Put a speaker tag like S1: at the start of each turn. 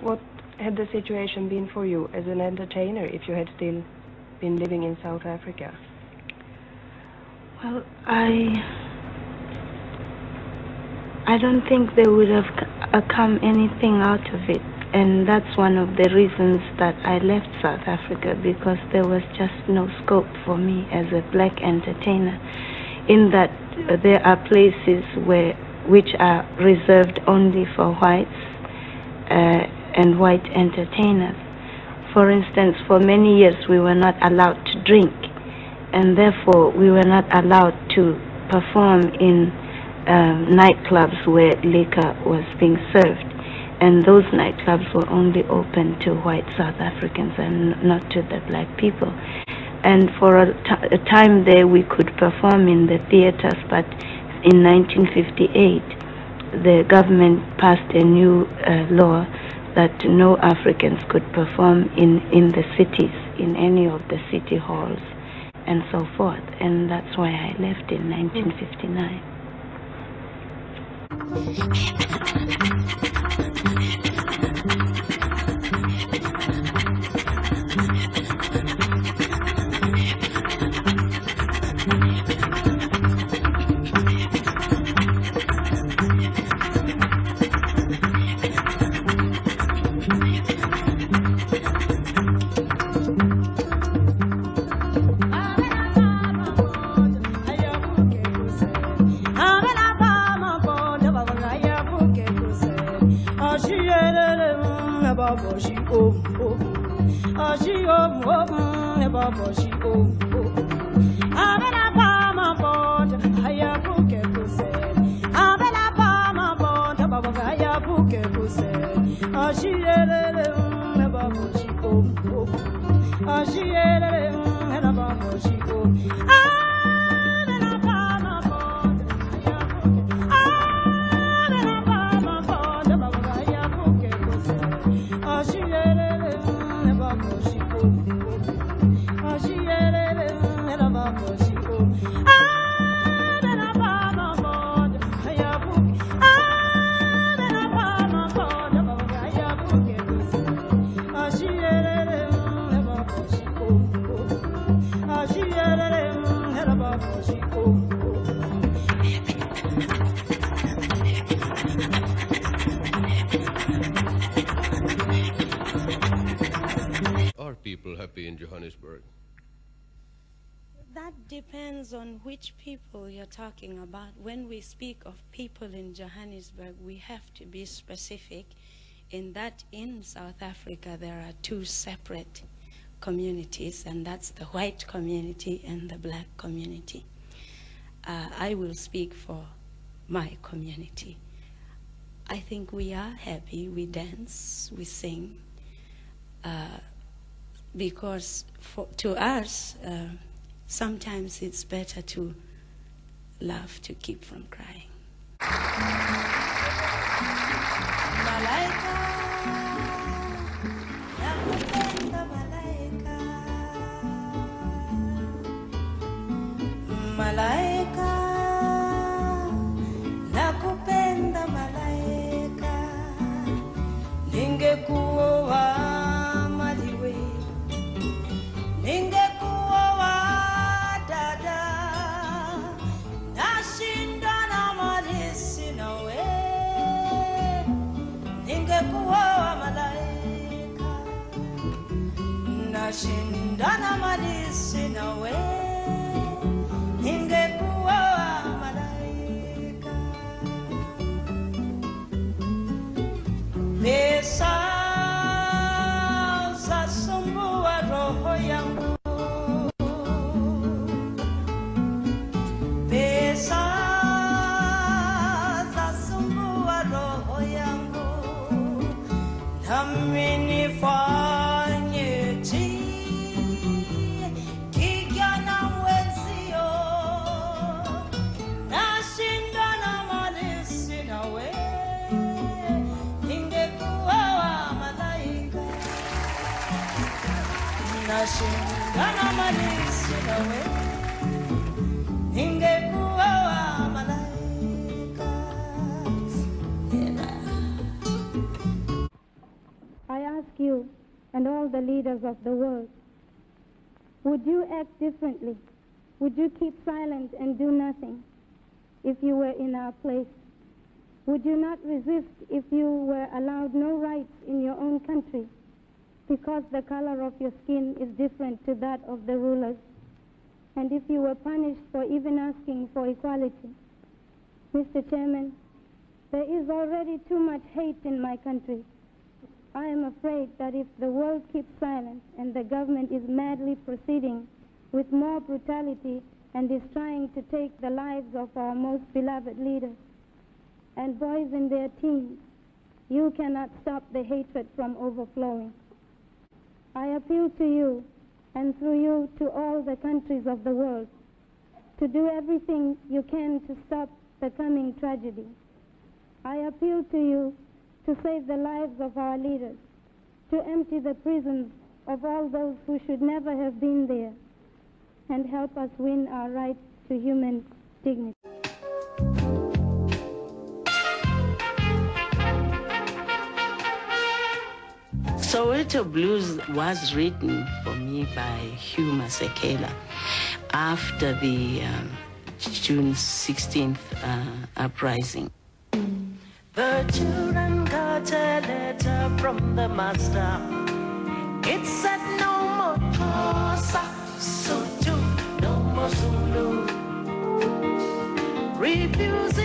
S1: what had the situation been for you as an entertainer if you had still been living in South Africa?
S2: Well, I I don't think there would have uh, come anything out of it, and that's one of the reasons that I left South Africa because there was just no scope for me as a black entertainer. In that uh, there are places where which are reserved only for whites uh, and white entertainers. For instance, for many years we were not allowed to drink, and therefore we were not allowed to perform in um, nightclubs where liquor was being served. And those nightclubs were only open to white South Africans and not to the black people. And for a, a time there, we could perform in the theaters, but in 1958, the government passed a new uh, law that no Africans could perform in, in the cities, in any of the city halls, and so forth. And that's why I left in 1959.
S3: ombo ọṣì ombo ẹbọ ọṣì ombo abẹ́lá bá máa bọ̀ ayabo Oh abẹ́lá oh oh bọ̀ dábàbọ̀ ayabo oh oh. Oh ẹbọ oh oh ọṣì yẹlẹlẹ ẹbọ oh oh.
S4: Are people happy in Johannesburg?
S5: That depends on which people you're talking about. When we speak of people in Johannesburg, we have to be specific in that in South Africa there are two separate communities, and that's the white community and the black community. Uh, I will speak for my community. I think we are happy, we dance, we sing, uh, because for, to us, uh, sometimes it's better to love to keep from crying. Nashindana mali sina we ningekuwa Malaika.
S6: ask you and all the leaders of the world, would you act differently? Would you keep silent and do nothing if you were in our place? Would you not resist if you were allowed no rights in your own country because the color of your skin is different to that of the rulers? And if you were punished for even asking for equality? Mr. Chairman, there is already too much hate in my country. I am afraid that if the world keeps silent and the government is madly proceeding with more brutality and is trying to take the lives of our most beloved leaders and boys in their teens, you cannot stop the hatred from overflowing. I appeal to you and through you to all the countries of the world to do everything you can to stop the coming tragedy. I appeal to you to save the lives of our leaders, to empty the prisons of all those who should never have been there, and help us win our right to human dignity.
S7: Soweto Blues was written for me by Hugh Masekela after the um, June 16th uh, uprising. The children got a letter from the master. It said no more Xhosa, Sotho, no more Zulu. Refusing